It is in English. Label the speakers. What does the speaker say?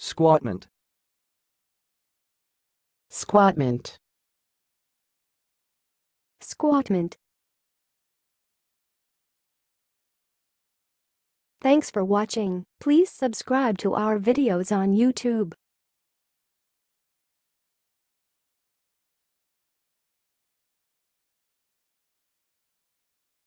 Speaker 1: Squatment.
Speaker 2: Squatment.
Speaker 3: Squatment. Thanks for watching. Please subscribe to our videos on YouTube.